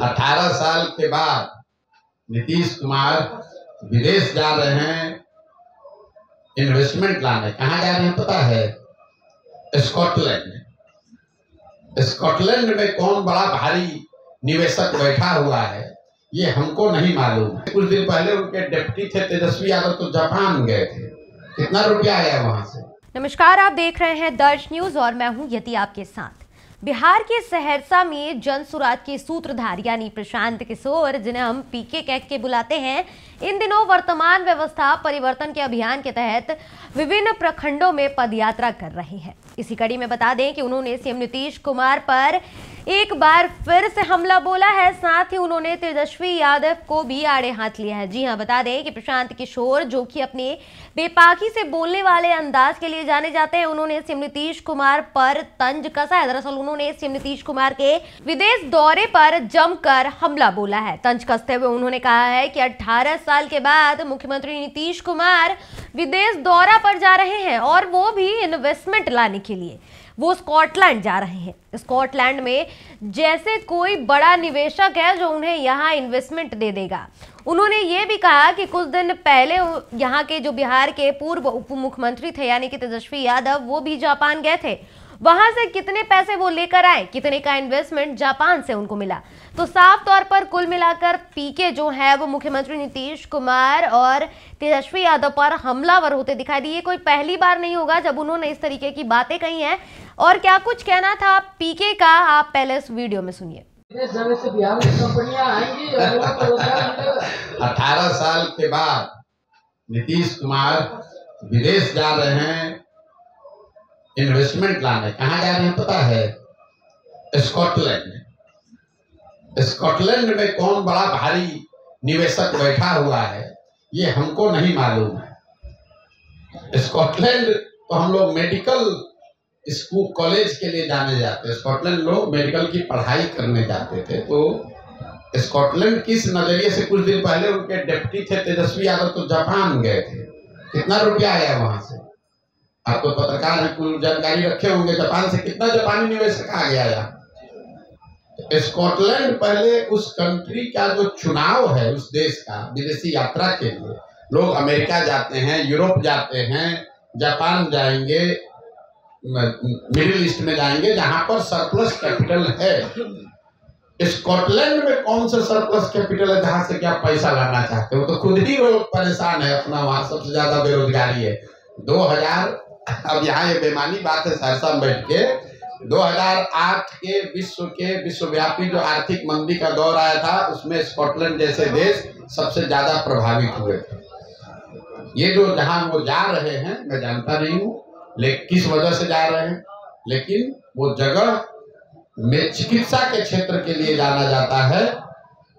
अठारह साल के बाद नीतीश कुमार विदेश जा रहे हैं इन्वेस्टमेंट लाने। कहा जा रहे हैं पता है? स्कॉटलैंड स्कॉटलैंड में कौन बड़ा भारी निवेशक बैठा हुआ है, ये हमको नहीं मालूम है। कुछ दिन पहले उनके डिप्टी थे तेजस्वी यादव तो जापान गए थे। कितना रुपया आया वहाँ से? नमस्कार, आप देख रहे हैं दर्श न्यूज़ और मैं हूँ यति आपके साथ। बिहार के सहरसा में जन सुराज के सूत्रधार यानी प्रशांत किशोर, जिन्हें हम पीके कह के बुलाते हैं, इन दिनों वर्तमान व्यवस्था, परिवर्तन के अभियान के तहत विभिन्न प्रखंडों में पदयात्रा कर रहे हैं। इसी कड़ी में बता दें कि उन्होंने सीएम नीतीश कुमार पर एक बार फिर से हमला बोला है। साथ ही उन्होंने तेजस्वी यादव को भी आड़े हाथ लिया है। जी हाँ, बता दें कि प्रशांत किशोर, जो कि अपने बेपाकी से बोलने वाले अंदाज के लिए जाने जाते हैं, उन्होंने सीएम नीतीश कुमार पर तंज कसा है। दरअसल उन्होंने सीएम नीतीश कुमार के विदेश दौरे पर जमकर हमला बोला है। तंज कसते हुए उन्होंने कहा है कि 18 साल के बाद मुख्यमंत्री नीतीश कुमार विदेश दौरा पर जा रहे हैं और वो भी इन्वेस्टमेंट लाने के लिए। वो स्कॉटलैंड जा रहे हैं। स्कॉटलैंड में जैसे कोई बड़ा निवेशक है जो उन्हें यहाँ इन्वेस्टमेंट दे देगा। उन्होंने ये भी कहा कि कुछ दिन पहले यहाँ के जो बिहार के पूर्व उप मुख्यमंत्री थे, यानी कि तेजस्वी यादव, वो भी जापान गए थे। वहाँ से कितने पैसे वो लेकर आए, कितने का इन्वेस्टमेंट जापान से उनको मिला? तो साफ़ तौर पर कुल मिलाकर पीके जो है, वो मुख्यमंत्री नीतीश कुमार और तेजस्वी यादव पर हमलावर होते दिखाई दिए। कोई पहली बार नहीं होगा जब उन्होंने इस तरीके की बातें कही हैं। और क्या कुछ कहना था पीके का, आप पहले इस वीडियो में सुनिए। बिहार में कंपनियाँ आएँगी और लोगों को रोज़गार मिलेगा अठारह साल के बाद नीतीश कुमार विदेश जा रहे हैं इन्वेस्टमेंट लाने। कहाँ जा रहे हैं पता है? स्कॉटलैंड स्कॉटलैंड में कौन बड़ा भारी निवेशक बैठा हुआ है, ये हमको नहीं मालूम है। स्कॉटलैंड तो हम लोग मेडिकल स्कूल कॉलेज के लिए जाने जाते स्कॉटलैंड लोग मेडिकल की पढ़ाई करने जाते थे तो स्कॉटलैंड किस नज़रिए से कुछ दिन पहले उनके डिप्टी थे तेजस्वी यादव तो जापान गए थे। कितना रुपया आया वहाँ से? आप तो पत्रकार कुल जानकारी रखे होंगे, जापान से कितना जापानी निवेशक आ गया यहाँ स्कॉटलैंड पहले उस कंट्री का जो चुनाव है, उस देश का, विदेशी यात्रा के लिए, लोग अमेरिका जाते हैं, यूरोप जाते हैं, जापान जाएँगे मिडिल ईस्ट में जाएँगे, जहाँ पर सरप्लस कैपिटल है। स्कॉटलैंड में कौन सा सरप्लस कैपिटल है जहाँ से क्या पैसा लाना चाहते हो? तो खुद ही वो परेशान है, अपना वहाँ सबसे ज़्यादा बेरोजगारी है। दो हज़ार, अब यहाँ ये बेमानी बात है, सहरसा में बैठ के। 2008 के विश्व के विश्वव्यापी जो आर्थिक मंदी का दौर आया था, उसमें स्कॉटलैंड जैसे देश सबसे ज़्यादा प्रभावित हुए थे। ये जो जहाँ वो जा रहे हैं, मैं जानता नहीं हूँ किस वजह से जा रहे हैं? लेकिन वो जगह में चिकित्सा के क्षेत्र के लिए जाना जाता है,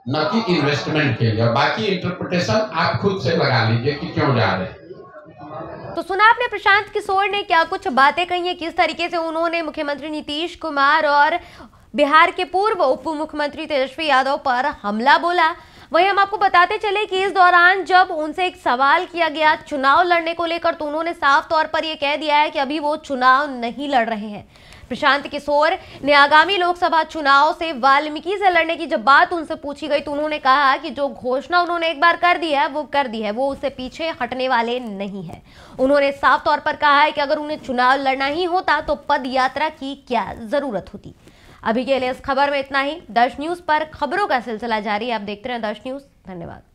न कि इन्वेस्टमेंट के लिए। बाकी इंटरप्रिटेशन आप खुद से लगा लीजिए कि क्यों जा रहे हैं। तो सुना आपने प्रशांत किशोर ने क्या कुछ बातें कही है? किस तरीके से उन्होंने मुख्यमंत्री नीतीश कुमार और बिहार के पूर्व उप मुख्यमंत्री तेजस्वी यादव पर हमला बोला? वहीं हम आपको बताते चले कि इस दौरान जब उनसे एक सवाल किया गया, चुनाव लड़ने को लेकर तो उन्होंने साफ़ तौर पर यह कह दिया है कि अभी वो चुनाव नहीं लड़ रहे हैं। प्रशांत किशोर ने आगामी लोकसभा चुनाव से वाल्मीकि से लड़ने की जब बात उनसे पूछी गई तो उन्होंने कहा कि जो घोषणा उन्होंने एक बार कर दी है, वो कर दी है, वो उससे पीछे हटने वाले नहीं है। उन्होंने साफ़ तौर पर कहा है कि अगर उन्हें चुनाव लड़ना ही होता तो पद यात्रा की क्या ज़रूरत होती। अभी के लिए इस खबर में इतना ही। दर्श न्यूज़ पर खबरों का सिलसिला जारी आप देखते रहे दर्श न्यूज़। धन्यवाद।